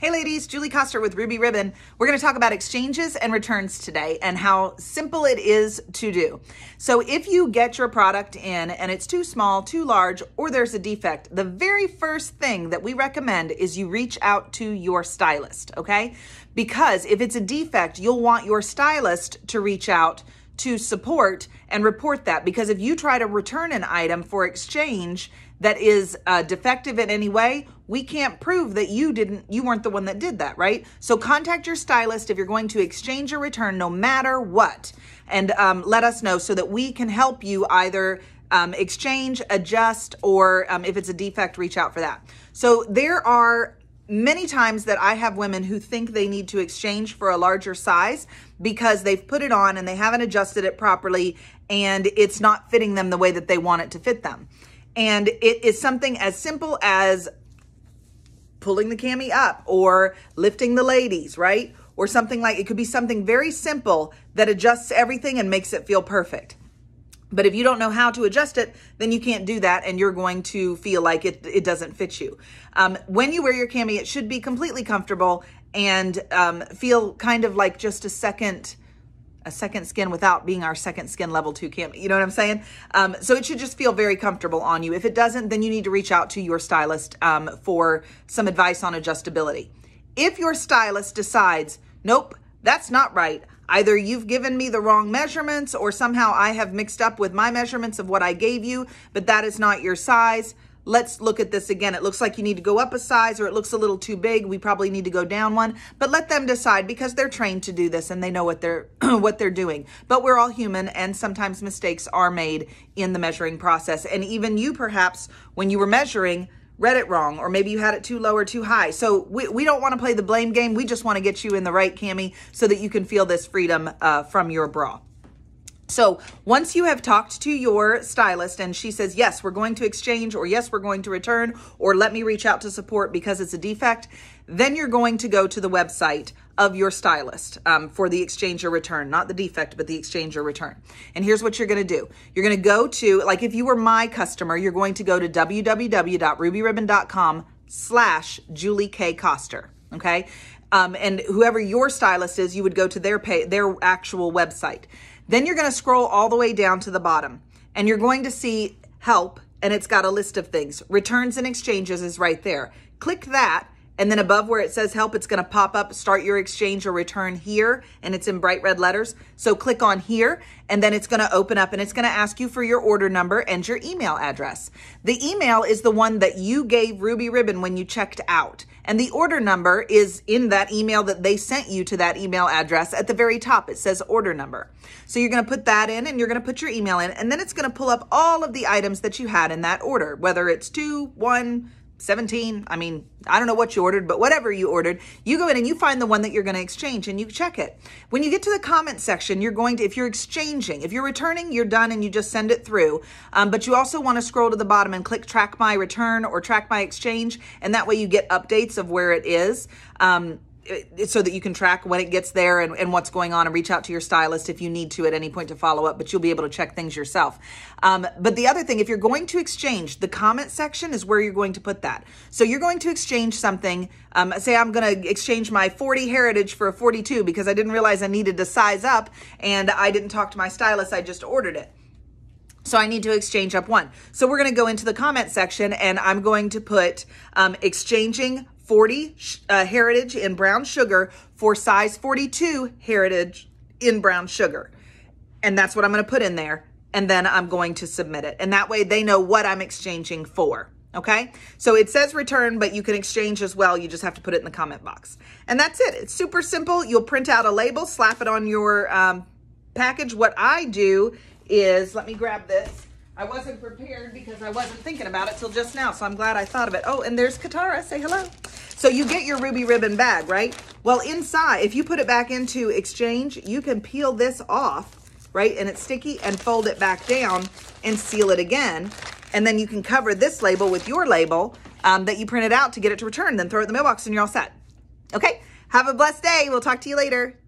Hey ladies, Julie Koster with Ruby Ribbon. We're going to talk about exchanges and returns today and how simple it is to do. So if you get your product in and it's too small, too large, or there's a defect, the very first thing that we recommend is you reach out to your stylist, okay? Because if it's a defect, you'll want your stylist to reach out to support and report that because if you try to return an item for exchange that is uh, defective in any way, we can't prove that you didn't, you weren't the one that did that, right? So contact your stylist if you're going to exchange or return, no matter what, and um, let us know so that we can help you either um, exchange, adjust, or um, if it's a defect, reach out for that. So there are many times that I have women who think they need to exchange for a larger size because they've put it on and they haven't adjusted it properly and it's not fitting them the way that they want it to fit them. And it is something as simple as pulling the cami up or lifting the ladies, right? Or something like it could be something very simple that adjusts everything and makes it feel perfect. But if you don't know how to adjust it, then you can't do that and you're going to feel like it, it doesn't fit you. Um, when you wear your cami, it should be completely comfortable and um, feel kind of like just a second a second skin without being our second skin level two cam. You know what I'm saying? Um, so it should just feel very comfortable on you. If it doesn't, then you need to reach out to your stylist um, for some advice on adjustability. If your stylist decides, nope, that's not right. Either you've given me the wrong measurements or somehow I have mixed up with my measurements of what I gave you, but that is not your size. Let's look at this again. It looks like you need to go up a size or it looks a little too big. We probably need to go down one, but let them decide because they're trained to do this and they know what they're what they're doing. But we're all human and sometimes mistakes are made in the measuring process. And even you perhaps when you were measuring read it wrong, or maybe you had it too low or too high. So we, we don't want to play the blame game. We just want to get you in the right cami so that you can feel this freedom uh, from your bra. So once you have talked to your stylist and she says, yes, we're going to exchange or yes, we're going to return or let me reach out to support because it's a defect, then you're going to go to the website of your stylist um, for the exchange or return, not the defect, but the exchange or return. And here's what you're going to do. You're going to go to, like if you were my customer, you're going to go to www.rubyribbon.com slash Julie K. Koster. Okay. Um, and whoever your stylist is, you would go to their pay, their actual website. Then you're going to scroll all the way down to the bottom and you're going to see help and it's got a list of things. Returns and exchanges is right there. Click that and then above where it says help, it's going to pop up start your exchange or return here and it's in bright red letters. So click on here and then it's going to open up and it's going to ask you for your order number and your email address. The email is the one that you gave Ruby Ribbon when you checked out. And the order number is in that email that they sent you to that email address. At the very top, it says order number. So you're going to put that in and you're going to put your email in, and then it's going to pull up all of the items that you had in that order, whether it's two, one, 17. I mean, I don't know what you ordered, but whatever you ordered, you go in and you find the one that you're going to exchange and you check it. When you get to the comment section, you're going to, if you're exchanging, if you're returning, you're done and you just send it through. Um, but you also want to scroll to the bottom and click track my return or track my exchange. And that way you get updates of where it is. Um, so that you can track when it gets there and, and, what's going on and reach out to your stylist if you need to at any point to follow up, but you'll be able to check things yourself. Um, but the other thing, if you're going to exchange, the comment section is where you're going to put that. So you're going to exchange something. Um, say I'm going to exchange my 40 Heritage for a 42 because I didn't realize I needed to size up and I didn't talk to my stylist. I just ordered it. So I need to exchange up one. So we're going to go into the comment section and I'm going to put um, exchanging 40 uh, Heritage in brown sugar for size 42 Heritage in brown sugar. And that's what I'm going to put in there. And then I'm going to submit it. And that way they know what I'm exchanging for. Okay, so it says return, but you can exchange as well. You just have to put it in the comment box. And that's it. It's super simple. You'll print out a label, slap it on your um, package. What I do is, let me grab this. I wasn't prepared because I wasn't thinking about it till just now, so I'm glad I thought of it. Oh, and there's Katara. Say hello. So you get your ruby ribbon bag, right? Well, inside, if you put it back into exchange, you can peel this off, right? And it's sticky and fold it back down and seal it again. And then you can cover this label with your label um, that you printed out to get it to return, then throw it in the mailbox and you're all set. Okay, have a blessed day. We'll talk to you later.